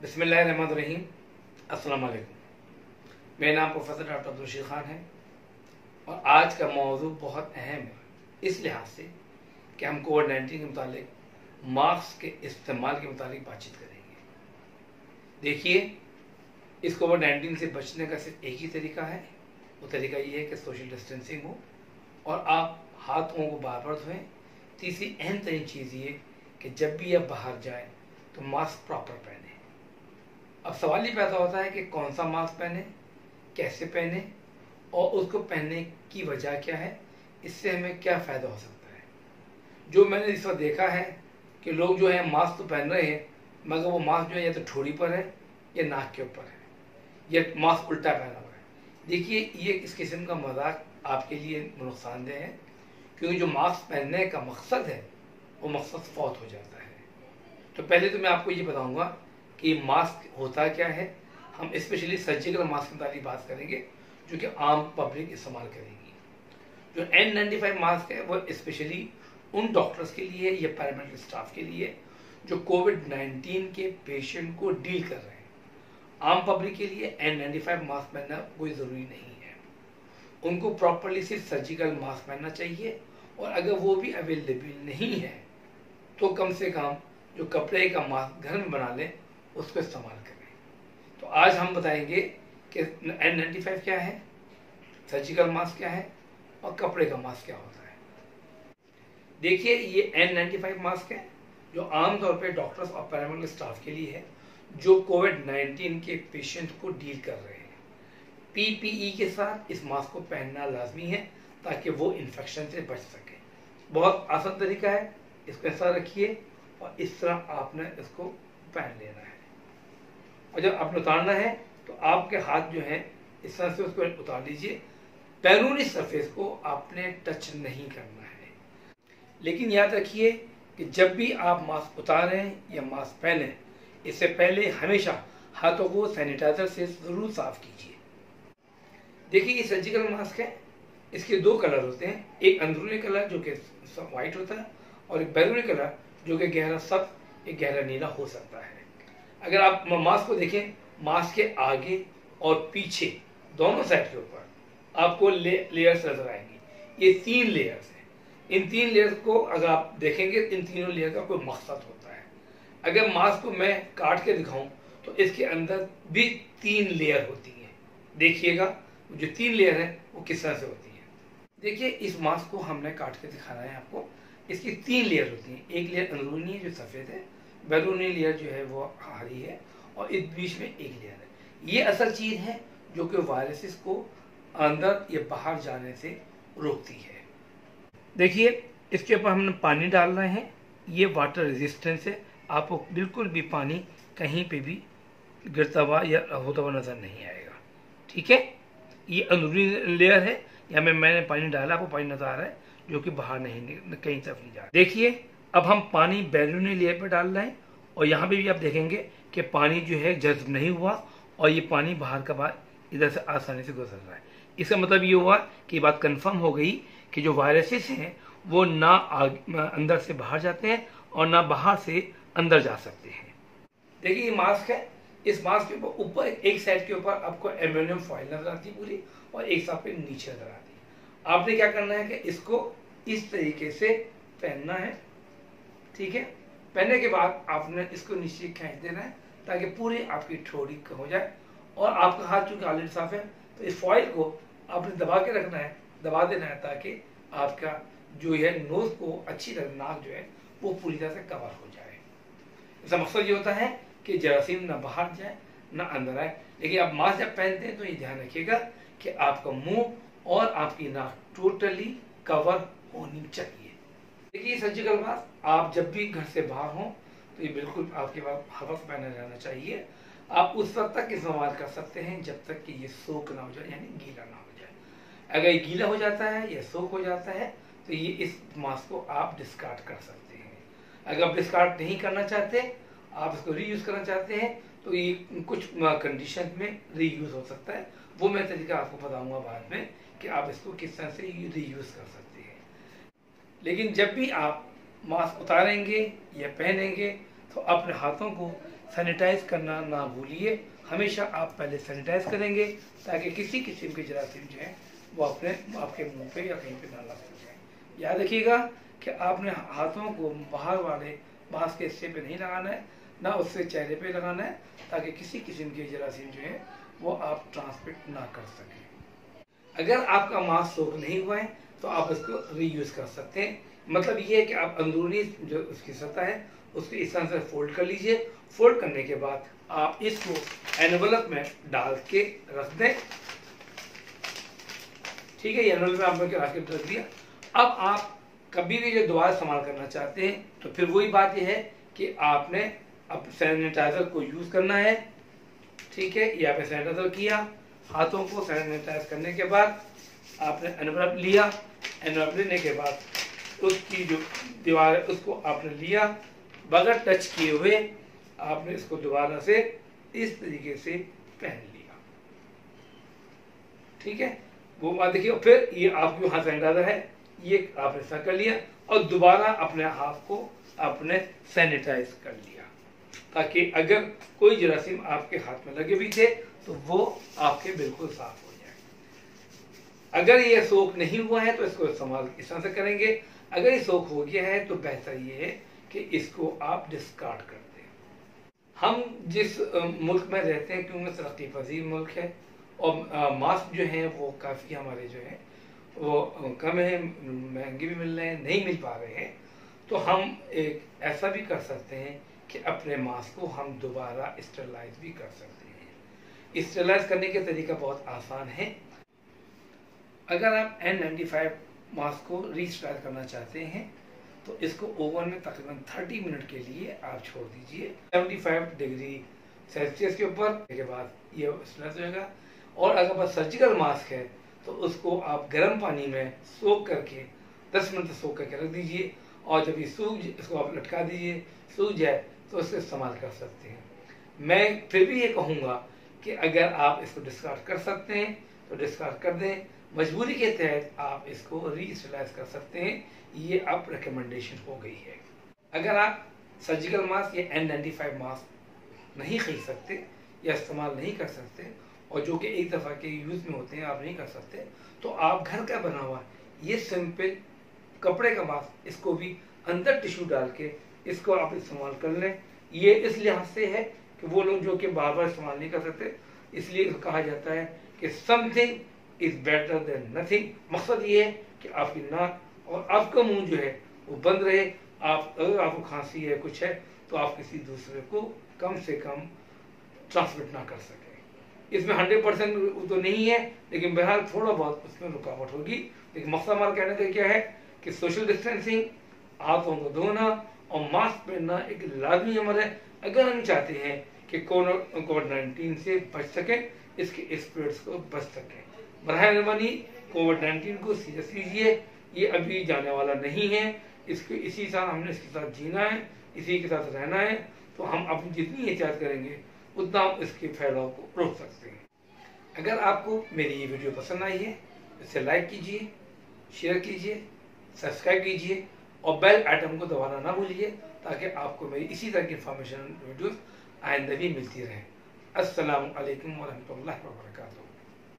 बिस्मिल्लाहिर्रहमानिर्रहीम। अस्सलाम वालेकुम मेरा नाम प्रोफेसर डॉक्टर अब्दुलशी खान है और आज का मौजू बहुत अहम है, इस लिहाज से कि हम कोविड नाइन्टीन के मुतालिक मास्क के इस्तेमाल के मुतालिक बातचीत करेंगे। देखिए, इस कोविड नाइन्टीन से बचने का सिर्फ़ एक ही तरीका है। वो तरीका ये है कि सोशल डिस्टेंसिंग हो और आप हाथों को बार बार धोएँ। तीसरी अहम तरीन चीज़ ये कि जब भी आप बाहर जाएँ तो मास्क प्रॉपर पहने। अब सवाल ये पैदा होता है कि कौन सा मास्क पहने, कैसे पहने और उसको पहनने की वजह क्या है? इससे हमें क्या फ़ायदा हो सकता है? जो मैंने इस वक्त देखा है कि लोग जो है मास्क तो पहन रहे हैं, मगर वो मास्क जो है या तो ठोड़ी पर है या नाक के ऊपर है, या मास्क उल्टा पहना हुआ है। देखिए, ये इस किस्म का मज़ाक आपके लिए नुकसानदेह है, क्योंकि जो मास्क पहनने का मकसद है, वो मकसद फौत हो जाता है। तो पहले तो मैं आपको ये बताऊँगा कि मास्क होता क्या है? हम स्पेशली सर्जिकल मास्क की बात करेंगे, जो कि आम पब्लिक इस्तेमाल करेगी। जो एन नाइन्टी फाइव मास्क है, वो स्पेशली उन डॉक्टर्स के लिए या पैरामेडिकल स्टाफ के लिए, जो कोविड नाइन्टीन के पेशेंट को डील कर रहे हैं। आम पब्लिक के लिए एन नाइन्टी फाइव मास्क पहनना कोई ज़रूरी नहीं है। उनको प्रॉपरली सिर्फ़ सर्जिकल मास्क पहनना चाहिए, और अगर वो भी अवेलेबल नहीं है तो कम से कम जो कपड़े का मास्क घर में बना लें उसको इस्तेमाल करें। तो आज हम बताएँगे कि एन नाइन्टी फाइव क्या है सर्जिकल मास्क क्या है और कपड़े का मास्क क्या होता है। देखिए, ये एन नाइन्टी फाइव मास्क है, जो आमतौर पर डॉक्टर्स और पैरामेडिकल स्टाफ के लिए है, जो कोविड नाइन्टीन के पेशेंट को डील कर रहे हैं। पीपीई के साथ इस मास्क को पहनना लाजमी है, ताकि वो इन्फेक्शन से बच सके। बहुत आसान तरीका है, इसको ऐसा रखिए और इस तरह आपने इसको पहन लेना है। और जब आपने उतारना है तो आपके हाथ जो है, इस तरह से उसको उतार लीजिए। बैरूनी सरफेस को आपने टच नहीं करना है। लेकिन याद रखिए कि जब भी आप मास्क उतारें या मास्क पहने, इससे पहले हमेशा हाथों को सैनिटाइजर से ज़रूर साफ़ कीजिए। देखिए, ये सर्जिकल मास्क है। इसके दो कलर होते हैं। एक अंदरूनी कलर जो कि वाइट होता है, और एक बैरूनी कलर जो कि गहरा सब एक गहरा नीला हो सकता है। अगर आप मास्क को देखें मास्क के आगे और पीछे दोनों साइड के ऊपर आपको ले, लेयर्स नज़र आएँगी। ये तीन लेयर्स हैं। इन तीन लेयर्स को अगर आप देखेंगे इन तीनों लेयर का कोई मकसद होता है। अगर मास्क को मैं काट के दिखाऊँ तो इसके अंदर भी तीन लेयर होती हैं। देखिएगा जो तीन लेयर है वो किस तरह से होती है। देखिए इस मास्क को हमने काट के दिखाना है आपको। इसकी तीन लेयर होती हैं। एक लेयर अंदरूनी है जो सफ़ेद है बैरूनी लेयर जो है वो हरी है और इस बीच में एक लेयर है। ये असल चीज़ है जो कि वायरसेस को अंदर या बाहर जाने से रोकती है। देखिए, इसके ऊपर हमने पानी डाल रहे हैं। ये वाटर रेजिस्टेंस है। आपको बिल्कुल भी पानी कहीं पे भी गिरता हुआ या होता हुआ नज़र नहीं आएगा। ठीक है? ये अंदरूनी लेयर है। या में मैंने पानी डाला, आपको पानी नज़र आ रहा है जो कि बाहर नहीं, कहीं तरफ़ नहीं जा रहा। देखिए अब हम पानी बैलूनी लेयर पर डाल रहे हैं और यहाँ भी आप देखेंगे कि पानी जो है जज्ब नहीं हुआ और ये पानी बाहर का बाहर इधर से आसानी से गुजर रहा है। इसका मतलब ये हुआ कि बात कंफर्म हो गई कि जो वायरसेस हैं, वो ना अंदर से बाहर जाते हैं और ना बाहर से अंदर जा सकते हैं। देखिए ये मास्क है। इस मास्क के ऊपर ऊपर, एक साइड के ऊपर आपको एल्यूमिनियम फॉइल नज़र आती है पूरी और एक साइड पे नीचे नज़र आती है। आपने क्या करना है कि इसको इस तरीके से पहनना है। ठीक है? पहनने के बाद आपने इसको नीचे खींच देना है, ताकि पूरी आपकी ठोड़ी हो जाए। और आपका हाथ चूँकि ऑलरेडी साफ़ है तो इस फॉइल को आपने दबा के रखना है, दबा देना है ताकि आपका जो है नोज़ को अच्छी तरह नाक जो है, वो पूरी तरह से कवर हो जाए। इसका मकसद ये होता है कि जरासीम ना बाहर जाए, ना अंदर आए। लेकिन आप मास्क जब पहनते हैं तो ये ध्यान रखिएगा कि आपका मुँह और आपकी नाक टोटली कवर होनी चाहिए। देखिए सर्जिकल मास्क आप जब भी घर से बाहर हों तो ये बिल्कुल आपके पास हवा पहना जाना चाहिए। आप उस वक्त तक इस्तेमाल कर सकते हैं, जब तक कि ये सोख ना हो जाए, यानी गीला ना हो जाए। अगर ये गीला हो जाता है या सोख हो जाता है तो ये इस मास्क को आप डिस्कार्ड कर सकते हैं। अगर आप डिस्कार्ड नहीं करना चाहते, आप इसको रीयूज करना चाहते हैं तो ये कुछ कंडीशन में रीयूज हो सकता है। वो मैं तरीका आपको बताऊँगा बाद में कि आप इसको किस तरह से रीयूज कर सकते हैं। लेकिन जब भी आप मास्क उतारेंगे या पहनेंगे तो अपने हाथों को सैनिटाइज करना ना भूलिए। हमेशा आप पहले सैनिटाइज करेंगे, ताकि किसी किस्म के जरासीम जो है, वो अपने, आपके मुँह पे या कहीं पे ना लग सके याद रखिएगा कि आपने हाथों को बाहर वाले बाँस के हिस्से पे नहीं लगाना है, ना उससे चेहरे पे लगाना है, ताकि किसी किस्म के जरासीम जो है, वो आप ट्रांसमिट ना कर सकें। अगर आपका मास्क सोख नहीं हुआ है तो आप इसको रीयूज कर सकते हैं। मतलब ये है कि आप अंदरूनी जो उसकी सतह है, उसको इस तरह से फोल्ड कर लीजिए। फोल्ड करने के बाद आप इसको एनवलप में डाल के रख दें। ठीक है, ये एनवलप में आपने रख के रख दिया? अब आप कभी भी जो दोबारा इस्तेमाल करना चाहते हैं तो फिर वही बात यह है कि आपने अब सैनिटाइजर को यूज़ करना है। ठीक है, ये आपने सैनिटाइजर किया। हाथों को सैनिटाइज करने के बाद आपने एनवलप लिया एनवलप लेने के बाद उसकी जो दीवार है, उसको आपने लिया, बगैर टच किए हुए आपने इसको दोबारा से इस तरीके से पहन लिया। ठीक है? वो बात देखिए फिर ये आपके हाथ सैनिटाइजर है, ये आपने ऐसा कर लिया और दोबारा अपने हाथ को आपने सैनिटाइज कर लिया। ताकि अगर कोई जरासीम आपके हाथ में लगे भी थे तो वो आपके बिल्कुल साफ़ हो अगर ये सोख नहीं हुआ है तो इसको इस्तेमाल इस तरह से करेंगे। अगर ये सोख हो गया है तो बेहतर ये है कि इसको आप डिस्कार्ड कर दें। हम जिस मुल्क में रहते हैं, क्योंकि तरक्की पजीर मुल्क है, और मास्क जो है, वो काफ़ी हमारे जो है, वो कम है, महँगे भी मिल रहे हैं, नहीं मिल पा रहे हैं। तो हम एक, ऐसा भी कर सकते हैं कि अपने मास्क को हम दोबारा स्टरलाइज भी कर सकते हैं। स्टरलाइज करने का तरीका बहुत आसान है। अगर आप एन नाइन्टी फाइव मास्क को रीस्टाइल करना चाहते हैं तो इसको ओवन में तकरीबन 30 मिनट के लिए आप छोड़ दीजिए। 75 डिग्री सेल्सियस के ऊपर के बाद ये स्टरलाइज होगा और अगर बस सर्जिकल मास्क है तो उसको आप गर्म पानी में सोख करके 10 मिनट सोख करके रख दीजिए। और जब ये सूख इसको आप लटका दीजिए सूख जाए तो उसको इस्तेमाल कर सकते हैं। मैं फिर भी ये कहूँगा कि अगर आप इसको डिस्कार्ड कर सकते हैं तो डिस्कार्ड कर दें। मजबूरी के तहत आप इसको रीस्टलाइज कर सकते हैं। ये अब रिकमेंडेशन हो गई है। अगर आप सर्जिकल मास्क या एन नाइन्टी फाइव मास्क नहीं खरीद सकते या इस्तेमाल नहीं कर सकते और जो कि एक दफ़ा के यूज़ में होते हैं, आप नहीं कर सकते तो आप घर का बना हुआ ये सिंपल कपड़े का मास्क इसको भी अंदर टिश्यू डाल के इसको आप इस्तेमाल कर लें। ये इस लिहाज से है कि वो लोग जो कि बार बार इस्तेमाल नहीं कर सकते। इसलिए कहा जाता है कि something is better than nothing मकसद ये है कि आपकी नाक और आपका मुँह जो है, वो बंद रहे। आप, अगर आपको खांसी है, कुछ है तो आप किसी दूसरे को कम से कम ट्रांसमिट ना कर सके। इसमें हंड्रेड परसेंट तो नहीं है, लेकिन बहरहाल थोड़ा बहुत उसमें रुकावट होगी। लेकिन मकसद हमारा कहने का क्या है कि सोशल डिस्टेंसिंग हाथों को धोना और मास्क पहनना एक लाजमी अमल है। अगर हम चाहते हैं कि कोविड नाइन्टीन से बच सकें, इसके स्प्रेड्स को बच सकें। बरह मेहरबानी कोविड नाइन्टीन को सीरियस लीजिए। ये अभी जाने वाला नहीं है। इसको इसी साथ हमने इसके साथ जीना है, इसी के साथ रहना है। तो हम अपनी जितनी एहतियात करेंगे, उतना हम इसके फैलाव को रोक सकते हैं। अगर आपको मेरी ये वीडियो पसंद आई है, इसे लाइक कीजिए, शेयर कीजिए, सब्सक्राइब कीजिए और बेल आइटम को दबाना ना भूलिए, ताकि आपको मेरी इसी तरह की इंफॉर्मेशन वीडियोस आइंदा भी मिलती रहे। अस्सलाम वालेकुम वरहमतुल्लाहि व बरकातहू